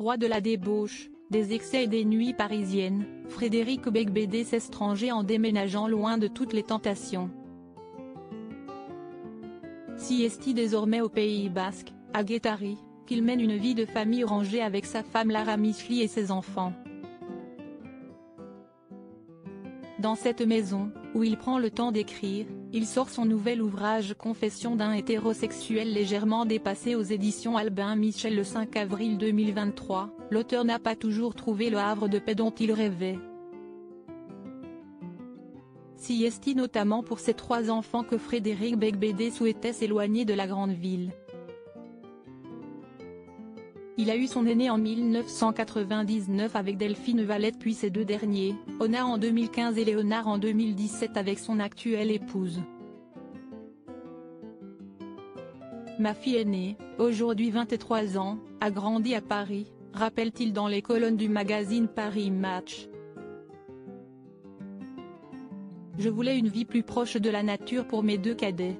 Roi de la débauche, des excès et des nuits parisiennes, Frédéric Beigbeder s'estrangeait en déménageant loin de toutes les tentations. Siesti désormais au Pays Basque, à Guétari, qu'il mène une vie de famille rangée avec sa femme Lara Michli et ses enfants. Dans cette maison, où il prend le temps d'écrire, il sort son nouvel ouvrage Confession d'un hétérosexuel légèrement dépassé aux éditions Albin Michel le 5 avril 2023, l'auteur n'a pas toujours trouvé le havre de paix dont il rêvait. Siesti notamment pour ses trois enfants que Frédéric Beigbeder souhaitait s'éloigner de la grande ville. Il a eu son aîné en 1999 avec Delphine Valette puis ses deux derniers, Ona en 2015 et Léonard en 2017 avec son actuelle épouse. Ma fille aînée, aujourd'hui 23 ans, a grandi à Paris, rappelle-t-il dans les colonnes du magazine Paris Match. Je voulais une vie plus proche de la nature pour mes deux cadets.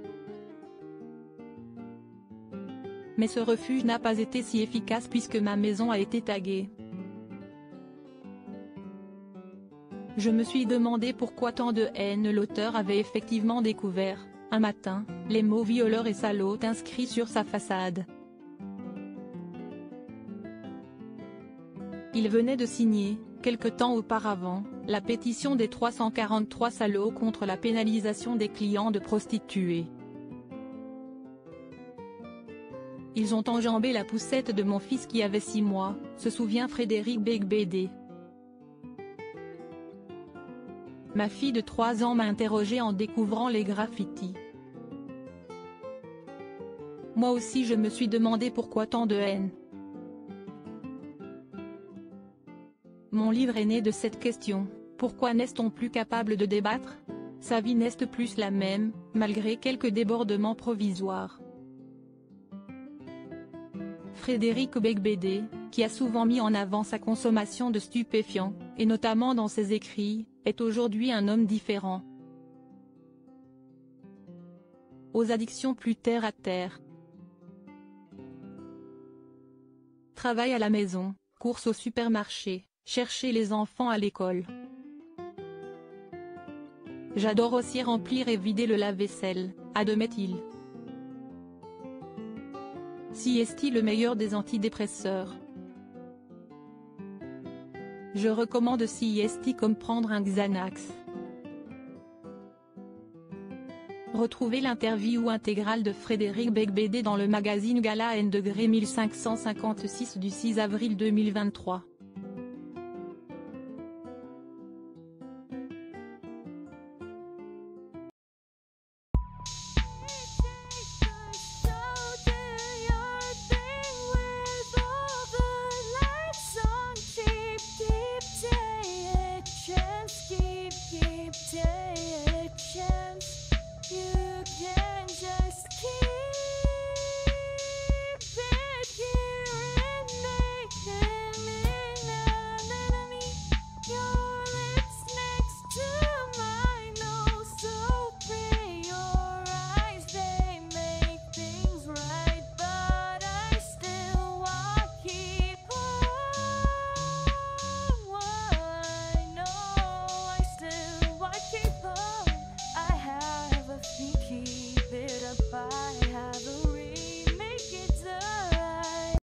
Mais ce refuge n'a pas été si efficace puisque ma maison a été taguée. Je me suis demandé pourquoi tant de haine l'auteur avait effectivement découvert, un matin, les mots violeur et salaud inscrits sur sa façade. Il venait de signer, quelque temps auparavant, la pétition des 343 salauds contre la pénalisation des clients de prostituées. Ils ont enjambé la poussette de mon fils qui avait six mois, se souvient Frédéric Beigbeder. Ma fille de 3 ans m'a interrogé en découvrant les graffitis. Moi aussi je me suis demandé pourquoi tant de haine. Mon livre est né de cette question, pourquoi n'est-on plus capable de débattre? Sa vie n'est plus la même, malgré quelques débordements provisoires? Frédéric Beigbeder, qui a souvent mis en avant sa consommation de stupéfiants, et notamment dans ses écrits, est aujourd'hui un homme différent. Aux addictions plus terre à terre. Travail à la maison, course au supermarché, chercher les enfants à l'école. J'adore aussi remplir et vider le lave-vaisselle, admet-il. Si le meilleur des antidépresseurs? Je recommande CIST comme prendre un Xanax. Retrouvez l'interview intégrale de Frédéric Beigbeder dans le magazine Gala N degré 1556 du 6 avril 2023.